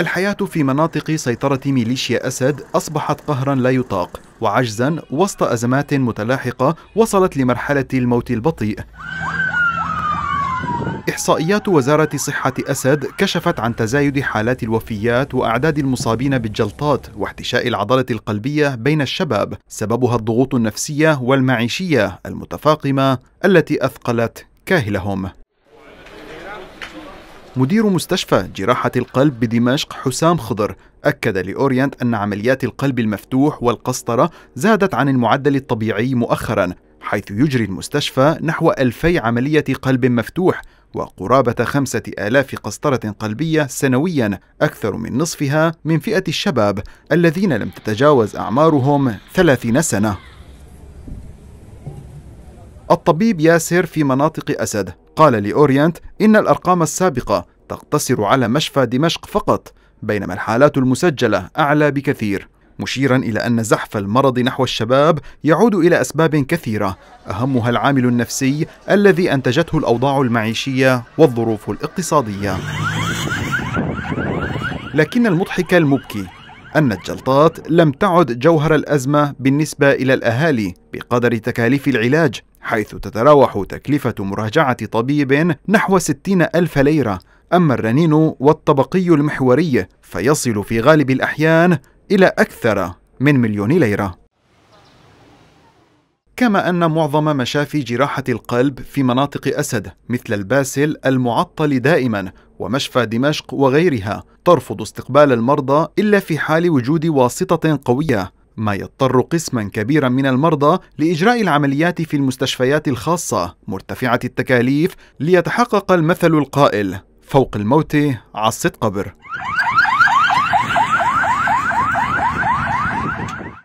الحياة في مناطق سيطرة ميليشيا أسد أصبحت قهرا لا يطاق وعجزا وسط أزمات متلاحقة وصلت لمرحلة الموت البطيء. إحصائيات وزارة صحة أسد كشفت عن تزايد حالات الوفيات وأعداد المصابين بالجلطات واحتشاء العضلة القلبية بين الشباب سببها الضغوط النفسية والمعيشية المتفاقمة التي أثقلت كاهلهم. مدير مستشفى جراحة القلب بدمشق حسام خضر أكد لأورينت أن عمليات القلب المفتوح والقسطرة زادت عن المعدل الطبيعي مؤخرا حيث يجري المستشفى نحو ألفي عملية قلب مفتوح وقرابة خمسة آلاف قسطرة قلبية سنويا أكثر من نصفها من فئة الشباب الذين لم تتجاوز أعمارهم ثلاثين سنة. الطبيب ياسر في مناطق أسد قال لأورينت إن الأرقام السابقة تقتصر على مشفى دمشق فقط بينما الحالات المسجلة أعلى بكثير مشيرا إلى أن زحف المرض نحو الشباب يعود إلى أسباب كثيرة أهمها العامل النفسي الذي أنتجته الأوضاع المعيشية والظروف الاقتصادية. لكن المضحك المبكي أن الجلطات لم تعد جوهر الأزمة بالنسبة إلى الأهالي بقدر تكاليف العلاج حيث تتراوح تكلفة مراجعة طبيب نحو 60 ألف ليرة. أما الرنين والطبقي المحوري فيصل في غالب الأحيان إلى أكثر من مليون ليرة. كما أن معظم مشافي جراحة القلب في مناطق أسد مثل الباسل المعطل دائما ومشفى دمشق وغيرها ترفض استقبال المرضى إلا في حال وجود واسطة قوية. ما يضطر قسما كبيرا من المرضى لإجراء العمليات في المستشفيات الخاصة مرتفعة التكاليف ليتحقق المثل القائل فوق الموت عصة قبر